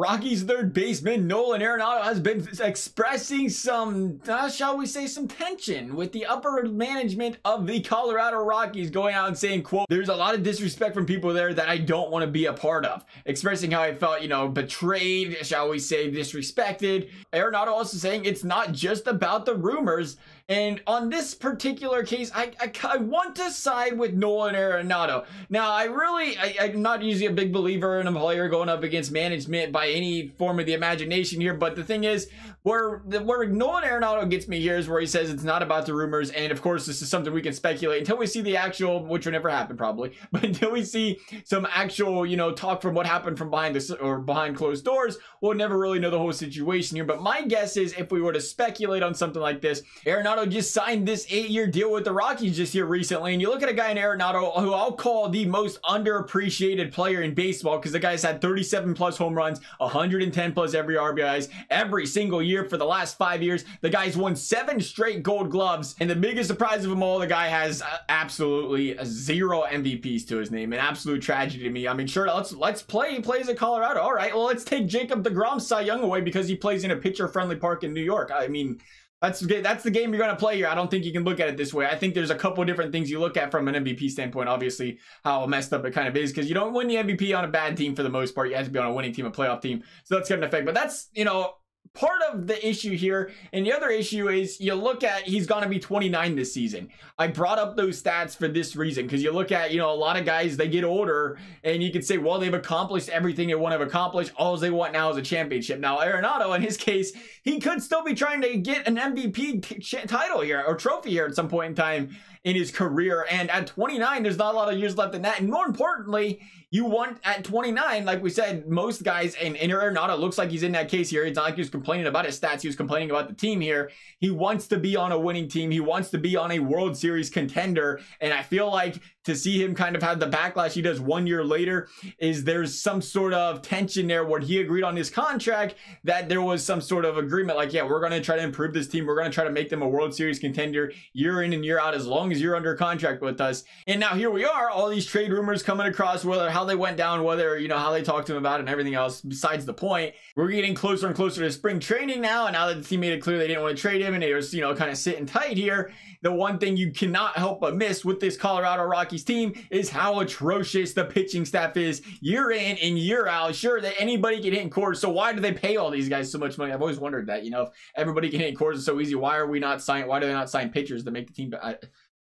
Rockies third baseman Nolan Arenado has been expressing some, uh, shall we say, some tension with the upper management of the Colorado Rockies going out and saying, quote, there's a lot of disrespect from people there that I don't want to be a part of. Expressing how I felt, you know, betrayed, shall we say, disrespected. Arenado also saying it's not just about the rumors. And on this particular case, I, I, I, want to side with Nolan Arenado. Now, I really, I, I'm not usually a big believer in a player going up against management by any form of the imagination here, but the thing is, where where Nolan Arenado gets me here is where he says it's not about the rumors, and of course this is something we can speculate until we see the actual, which will never happen probably, but until we see some actual, you know, talk from what happened from behind the or behind closed doors, we'll never really know the whole situation here. But my guess is if we were to speculate on something like this, Arenado just signed this eight-year deal with the Rockies just here recently, and you look at a guy in Arenado who I'll call the most underappreciated player in baseball because the guy's had 37 plus home runs, 110 plus every RBIs every single year for the last five years. The guy's won seven straight gold gloves. And the biggest surprise of them all, the guy has uh, absolutely zero MVPs to his name. An absolute tragedy to me. I mean, sure, let's let's play. He plays at Colorado. All right, well, let's take Jacob DeGrom Cy Young away because he plays in a pitcher-friendly park in New York. I mean, that's that's the game you're going to play here. I don't think you can look at it this way. I think there's a couple different things you look at from an MVP standpoint. Obviously, how messed up it kind of is because you don't win the MVP on a bad team for the most part. You have to be on a winning team, a playoff team. So that's going to affect. But that's you know part of the issue here and the other issue is you look at he's going to be 29 this season. I brought up those stats for this reason because you look at you know a lot of guys they get older and you can say well they've accomplished everything they want to accomplish all they want now is a championship. Now arenado in his case he could still be trying to get an mvp title here or trophy here at some point in time in his career. And at 29 there's not a lot of years left in that. And more importantly you want at 29, like we said, most guys, and, and Arenado looks like he's in that case here. It's not like he complaining about his stats. He was complaining about the team here. He wants to be on a winning team. He wants to be on a World Series contender. And I feel like to see him kind of have the backlash he does one year later is there's some sort of tension there where he agreed on his contract that there was some sort of agreement like yeah we're going to try to improve this team. We're going to try to make them a world series contender year in and year out as long as you're under contract with us. And now here we are all these trade rumors coming across whether how they went down whether you know how they talked to him about it and everything else besides the point. We're getting closer and closer to spring training now and now that the team made it clear they didn't want to trade him and they was you know kind of sitting tight here the one thing you cannot help but miss with this Colorado Rockies team is how atrocious the pitching staff is year in and year out. Sure, that anybody can hit in Coors, so why do they pay all these guys so much money? I've always wondered that. You know, if everybody can hit in Coors, so easy. Why are we not signing? Why do they not sign pitchers to make the team? I,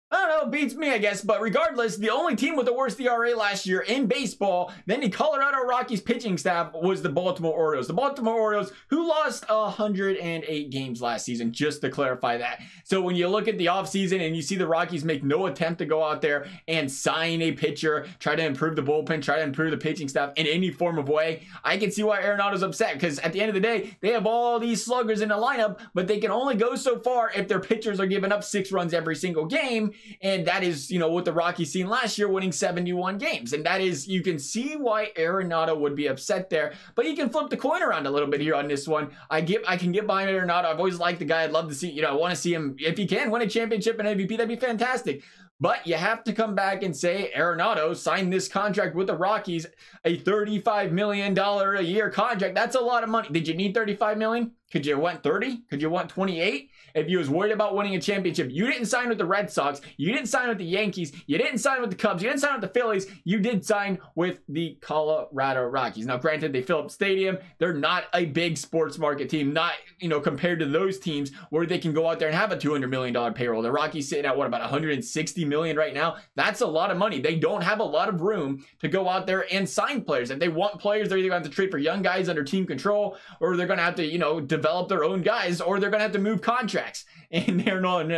I don't know, beats me, I guess. But regardless, the only team with the worst ERA last year in baseball than the Colorado Rockies pitching staff was the Baltimore Orioles. The Baltimore Orioles, who lost 108 games last season, just to clarify that. So when you look at the offseason and you see the Rockies make no attempt to go out there and sign a pitcher, try to improve the bullpen, try to improve the pitching staff in any form of way, I can see why Arenado's upset. Because at the end of the day, they have all these sluggers in the lineup, but they can only go so far if their pitchers are giving up six runs every single game. And that is, you know, what the Rockies seen last year, winning 71 games. And that is, you can see why Arenado would be upset there. But you can flip the coin around a little bit here on this one. I get, I can get behind Arenado. I've always liked the guy. I'd love to see, you know, I want to see him, if he can win a championship and MVP, that'd be fantastic. But you have to come back and say Arenado signed this contract with the Rockies, a $35 million a year contract. That's a lot of money. Did you need 35 million? Could you want 30? Could you want 28? If you was worried about winning a championship, you didn't sign with the Red Sox, you didn't sign with the Yankees, you didn't sign with the Cubs, you didn't sign with the Phillies, you did sign with the Colorado Rockies. Now, granted, they fill up stadium. They're not a big sports market team, not, you know, compared to those teams where they can go out there and have a $200 million payroll. The Rockies sitting at what, about 160 million right now? That's a lot of money. They don't have a lot of room to go out there and sign players. If they want players, they're either going to have to trade for young guys under team control or they're going to have to, you know, develop their own guys or they're going to have to move contracts. And they're not,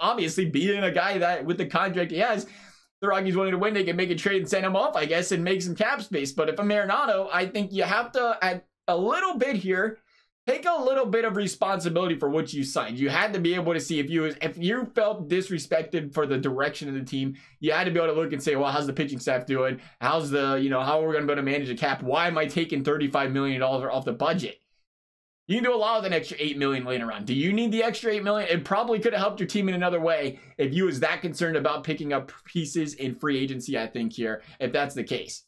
obviously being a guy that with the contract he has, the Rockies wanting to win, they can make a trade and send him off, I guess, and make some cap space. But if I'm Arenado, I think you have to add a little bit here take a little bit of responsibility for what you signed. You had to be able to see if you if you felt disrespected for the direction of the team, you had to be able to look and say, well, how's the pitching staff doing? How's the, you know, how are we going to able to manage the cap? Why am I taking $35 million off the budget? You can do a lot with an extra eight million later on. Do you need the extra eight million? It probably could have helped your team in another way if you was that concerned about picking up pieces in free agency. I think here, if that's the case.